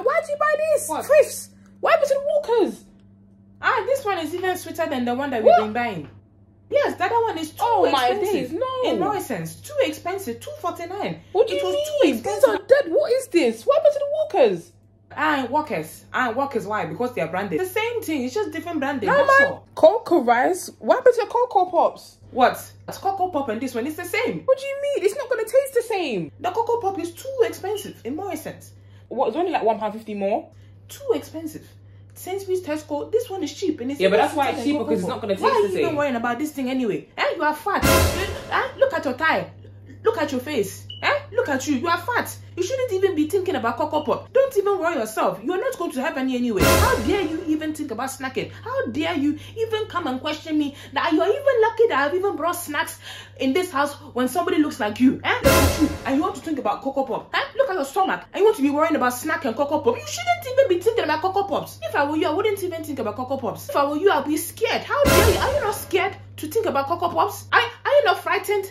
Why, why do you buy this? What? Thrifts. Why it Walkers? Ah, this one is even sweeter than the one that What? we've been buying. Yes, the other one is too Oh, my expensive. days, no. In Morrison's, too expensive, two forty nine. What do it you was mean? Too These are dead. What is this? What happened to the Walkers? Ah, workers. Ah, workers. Why? Because they are branded. The same thing. It's just different branding. No, man. all. Cocoa rice. What happened to your Coco Pops? What? It's Coco Pop and this one. It's the same. What do you mean? It's not going to taste the same. The Coco Pop is too expensive in more Morrison's. What? It's only like one pound fifty more. Too expensive. Sainsbury's, Tesco. This one is cheap and it's Yeah, but that's why it's than cheaper, 'cause it's not gonna Pop. Why are you even worrying about this thing anyway? Eh, you are fat. You- eh, look at your tie. Look at your face. Eh? Look at you. You are fat. You shouldn't even be thinking about Coco Pop. Don't even worry yourself. You are not going to have any anyway. How dare you even think about snacking? How dare you even come and question me that you're even lucky that I've even brought snacks in this house when somebody looks like you? Eh? Look at you. And you want to think about Coco Pop. Eh? Look at your stomach. And you want to be worrying about snack and Coco Pop. You shouldn't even be thinking about Coco Pops. If I were you, I wouldn't even think about Coco Pops. If I were you, I'd be scared. How dare you? Are you not scared to think about Coco Pops? Are, are you not frightened?